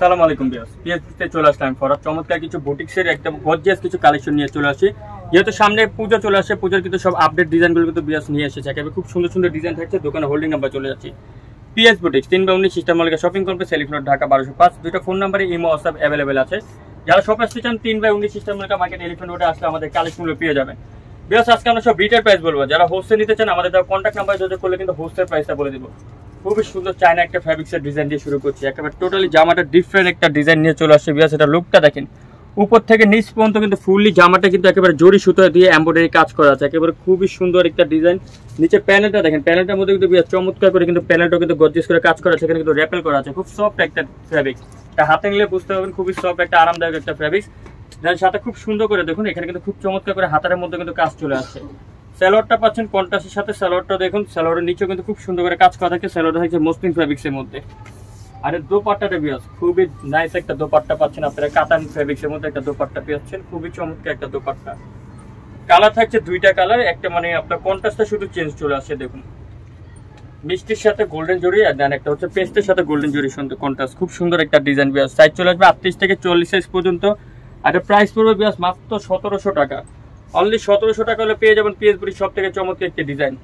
সালাম আলাইকুম বিয়াস পিএসপিতে চলে আসলাম চমৎকার কিছু বুটিক্সের কিছু কালেকশন নিয়ে চলে আসি। যেহেতু সামনে পুজো চলে আসে, পুজোর কিন্তু সব আপডেট ডিজাইনগুলো কিন্তু বিয়াস নিয়ে এসেছে। একেবারে খুব সুন্দর সুন্দর ডিজাইন থাকছে। দোকানে হোল্ডিং নাম্বার চলে পিএস বুটিক্স তিন মালিকা শপিং কমপ্লেক্স ঢাকা বারোশো পাঁচ। দুটো ফোন নাম্বারে ইমো হোয়াটসঅ্যাপ অ্যাভেলেবেল আছে। যারা শপ আসতে চান, তিন বাই উনিশ সিস্টেম মালিকা মার্কেট এলিফেন্ট রোডে আসলে আমাদের কালেকশনগুলো পেয়ে যাবেন। বিয়াস আজকে আমরা সব রিটেল প্রাইস বলব। যারা হোস্টেল নিতে চান, আমাদের কন্ট্যাক্ট নাম্বার করলে কিন্তু হোস্টেল প্রাইসটা বলে দিব। খুবই সুন্দর চায়না একটা ফ্যাব্রিক্সের ডিজাইন দিয়ে শুরু করছি। একেবারে টোটালি জামাটা ডিফারেন্ট একটা ডিজাইন নিয়ে চলে আসছে বিয়াস, এটা লুকটা দেখেন। উপর থেকে নিচ পর্যন্ত কিন্তু ফুললি জামাটা কিন্তু একেবারে জরি সুতো দিয়ে এমব্রয়ডারি কাজ করা আছে। একেবারে খুবই সুন্দর একটা ডিজাইন নিচে প্যানেলটা দেখেন প্যানেলটার মধ্যে কিন্তু চমৎকার করে কিন্তু প্যানেলটা কিন্তু গর্জিয়াস করে কাজ করা আছে। এখানে কিন্তু র্যাপেল করা আছে। খুব সফট একটা ফ্যাব্রিক্স এটা হাতে নিলে বুঝতে পারবেন, খুবই সফট একটা, আরামদায়ক একটা ফ্যাব্রিক্স যার সাথে খুব সুন্দর করে দেখুন, এখানে কিন্তু খুব চমৎকার করে হাতারের মধ্যে কিন্তু কাজ চলে আসছে। স্যালোয়ারটা পাচ্ছেন কন্ট্রাস্টের সাথে স্যালোয়ারটা দেখুন, স্যালোয়ারের নিচেও কিন্তু খুব সুন্দর করে কাজ করা থাকে, স্যালোয়ারটা থাকছে মসলিন ফ্যাব্রিক্সের মধ্যে। আর এই দোপাট্টাটা বিয়াস খুবই নাইস একটা দোপাট্টা পাচ্ছেন আপনারা, কাতান ফ্যাব্রিক্সের মধ্যে একটা দোপাট্টা পেয়েছেন খুবই চমৎকার একটা দোপাট্টা। কালার থাকছে দুইটা কালার, একটা মানে আপনার কন্ট্রাস্টটা শুধু চেঞ্জ চলে আসে, দেখুন। মিষ্টির সাথে গোল্ডেন জরি, আর দেন একটা হচ্ছে পেস্টের সাথে গোল্ডেন জরি সুন্দর কন্ট্রাস্ট খুব সুন্দর একটা ডিজাইন বিয়াস সাইজ চলে আসবে আটত্রিশ থেকে চল্লিশ সাইজ পর্যন্ত, আর প্রাইস পড়বে বিয়াস মাত্র সতেরোশো টাকা। অনলি সতেরোশো টাকা হলে পেয়ে যাবেন পিএসবুড়ি সব থেকে চমৎকার একটা ডিজাইন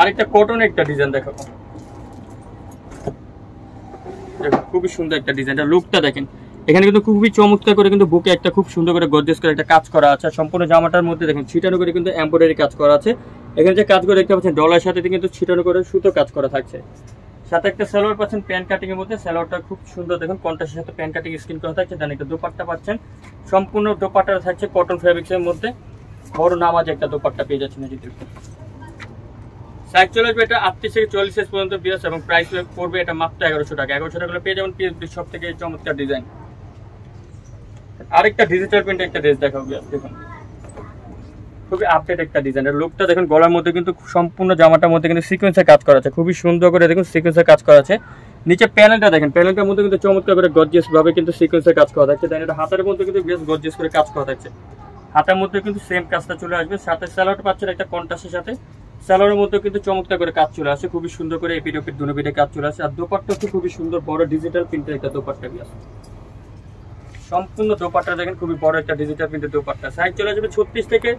আরেকটা কটন একটা ডিজাইন দেখুন, খুবই সুন্দর একটা ডিজাইন লুকটা দেখেন। এখানে কিন্তু খুবই চমৎকার করে কিন্তু বুকে একটা খুব সুন্দর করে গর্জেস করে একটা কাজ করা আছে। সম্পূর্ণ জামাটার মধ্যে দেখুন, ছিটানো করে কিন্তু এমব্রয়ডারি কাজ করা আছে। এখানে যে কাজগুলো দেখতে পাচ্ছেন ডলার সাথে কিন্তু ছিটানো করে সুতো কাজ করা থাকছে। সাথে একটা সালোয়ার পাচ্ছেন প্যান্ট কাটিং এর মধ্যে। সালোয়ারটা খুব সুন্দর দেখুন কন্ট্রাস্টের সাথে প্যান্ট কাটিং স্কিন করা থাকছে। দেন একটা দোপাট্টা পাচ্ছেন। সম্পূর্ণ দোপাট্টা থাকছে কটন ফ্যাব্রিক্স এর মধ্যে। বড় নামাজ একটা দোপাট্টা পেয়ে যাচ্ছেন এই সাইজ চলে আসবে এটা আটত্রিশ থেকে চল্লিশ পর্যন্ত বিয়াস এবং প্রাইস পড়বে এটা মাত্র এগারোশো টাকা। এগারোশো টাকা পেয়ে যাবেন পিএস সব থেকে চমৎকার ডিজাইন আরেকটা ডিজিটাল প্রিন্ট একটা ড্রেস দেখাবো দেখুন। খুবই আপডেট একটা ডিজাইন এর লুকটা দেখুন, গলার মধ্যে কিন্তু সম্পূর্ণ জামাটার মধ্যে কিন্তু সিকোয়েন্সের কাজ করা আছে খুবই সুন্দর করে দেখুন সিকোয়েন্সের কাজ করা আছে নিচে প্যানেলটা দেখেন প্যানেলটার মধ্যে কিন্তু চমৎকার করে গর্জিয়াস ভাবে কিন্তু সিকোয়েন্সের কাজ করা থাকছে। দেন এটা হাতের মধ্যে কিন্তু বেশ গর্জিয়াস করে কাজ করা থাকছে। হাতের মধ্যে কিন্তু সেম কাজটা চলে আসবে, সাথে স্যালোয়ার পাচ্ছেন একটা কন্ট্রাস্টের সাথে। স্যালোয়ারের মধ্যে কিন্তু চমৎকার করে কাজ চলে আসে, খুবই সুন্দর করে এপিড ওপিড দুনো পিঠে কাজ চলে আসে। আর দোপাট্টা হচ্ছে খুবই সুন্দর, বড় ডিজিটাল প্রিন্টের একটা দোপাট্টা দিয়ে আসে। সম্পূর্ণ দোপাট্টা দেখেন, খুবই বড় একটা ডিজিটাল প্রিন্টের দোপাট্টা। সাইজ চলে যাবে ছত্রিশ থেকে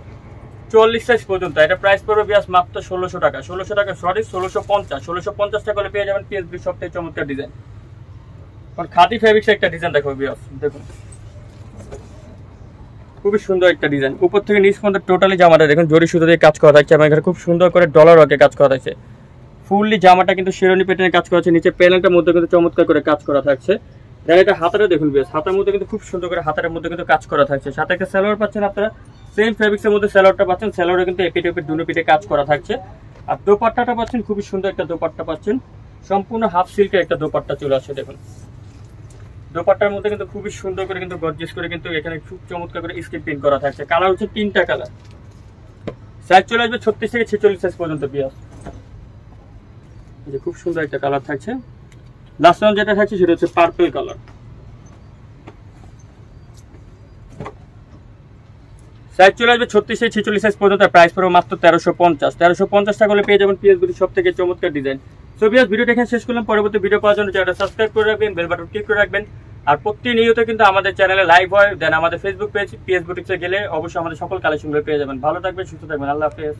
চল্লিশ সাইজ পর্যন্ত। এটা প্রাইস পড়বে বিয়াস মাত্র ষোলোশো টাকা। ষোলোশো টাকা সরি ষোলোশো পঞ্চাশ। ষোলোশো পঞ্চাশ টাকা হলে পেয়ে যাবেন পিএসবি সব চমৎকার ডিজাইন কারণ খাদি ফেব্রিক্স একটা ডিজাইন দেখো বিয়াস। দেখুন। খুবই সুন্দর একটা ডিজাইন উপর থেকে নিচ পর্যন্ত টোটালি জামাটা দেখুন, জরি সুতো দিয়ে কাজ করা থাকছে। আমার এখানে খুব সুন্দর করে ডলার ওয়ার্কে কাজ করা থাকছে। ফুললি জামাটা কিন্তু শিরোনি পেটেনে কাজ করা আছে। নিচে প্যানেলটার মধ্যে কিন্তু চমৎকার করে কাজ করা থাকছে। দেন এটা হাতাটা দেখুন বেশ হাতের মধ্যে কিন্তু খুব সুন্দর করে হাতের মধ্যে কিন্তু কাজ করা থাকছে। সাথে একটা স্যালোয়ার পাচ্ছেন আপনারা সেম ফেব্রিক্সের মধ্যে স্যালোয়ারটা পাচ্ছেন স্যালোয়ারে কিন্তু এপিট এপিট দুনো পিঠে কাজ করা থাকছে। আর দোপাট্টাটা পাচ্ছেন, খুবই সুন্দর একটা দোপাট্টা পাচ্ছেন। সম্পূর্ণ হাফ সিল্কের একটা দোপাট্টা চলে আসছে, দেখুন। দোপাট্টার মধ্যে কিন্তু খুবই সুন্দর করে কিন্তু গর্জিয়াস করে কিন্তু এখানে খুব চমৎকার করে স্কিন প্রিন্ট করা থাকছে। কালার হচ্ছে তিনটা কালার সাইজ চলে আসবে ছত্রিশ থেকে ছেচল্লিশ সাইজ পর্যন্ত পিয়াস যে খুব সুন্দর একটা কালার থাকছে। লাস্ট ওয়ান যেটা থাকছে সেটা হচ্ছে পার্পল কালার সাইজ চলে আসবে ছত্রিশ থেকে ছেচল্লিশ সাইজ পর্যন্ত প্রাইস পড়বে মাত্র তেরোশো পঞ্চাশ। তেরোশো পঞ্চাশ টাকা হলে পেয়ে যাবেন পিএস গুলি সব থেকে চমৎকার ডিজাইন সো বিয়াস ভিডিওটা এখানে শেষ করলাম। পরবর্তী ভিডিও পাওয়ার জন্য চ্যানেলটা সাবস্ক্রাইব করে রাখবেন বেল বাটন ক্লিক করে রাখবেন। আর প্রতিনিয়ত কিন্তু আমাদের চ্যানেলে লাইভ হয় দেন আমাদের ফেসবুক পেজ পিএস বুটিক্সে গেলে অবশ্যই আমাদের সকল কালেকশনগুলো পেয়ে যাবেন। ভালো থাকবেন, সুস্থ থাকবেন। আল্লাহ হাফেজ।